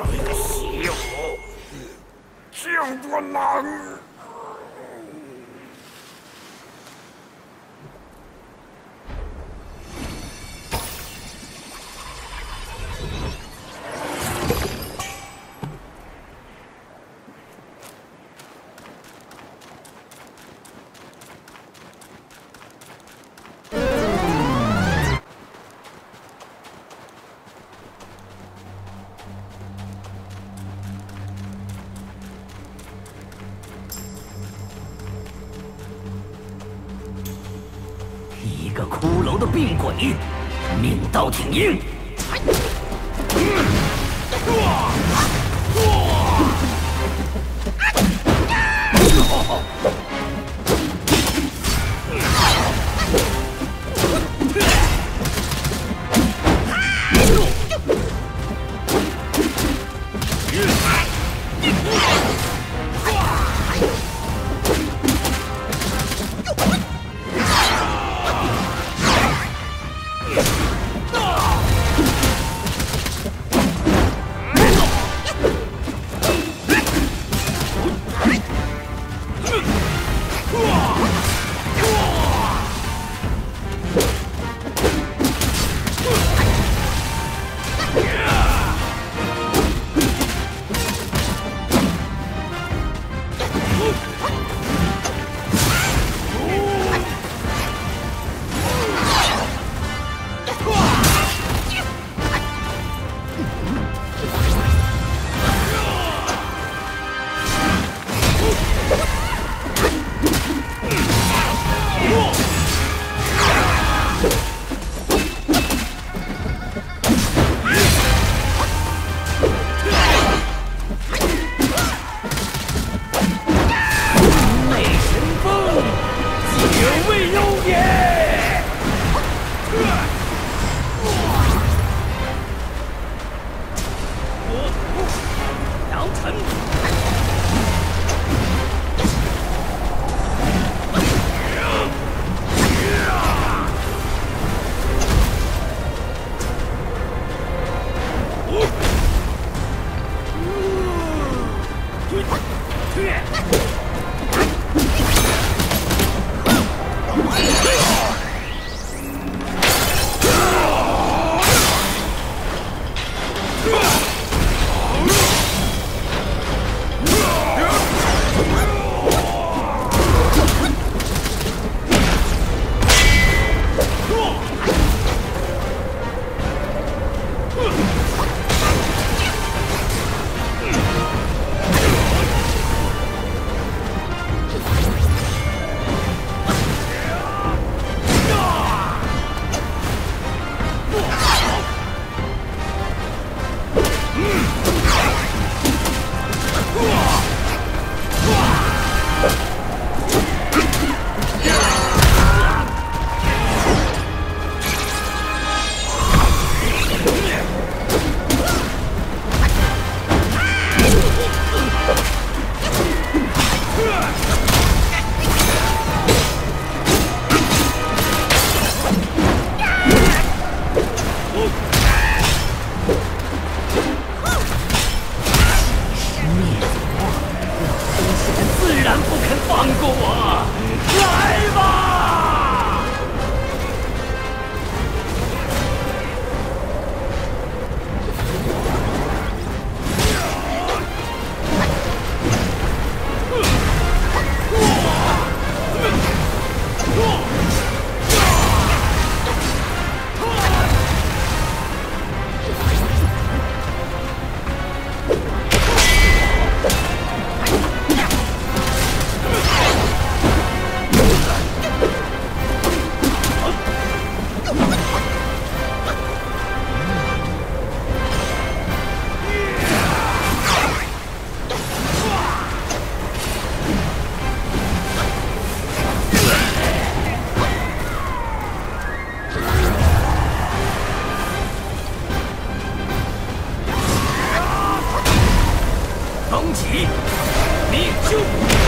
那个死老头，竟不能。一个骷髅的病鬼，命倒挺硬。Oh my god! 起，灭修。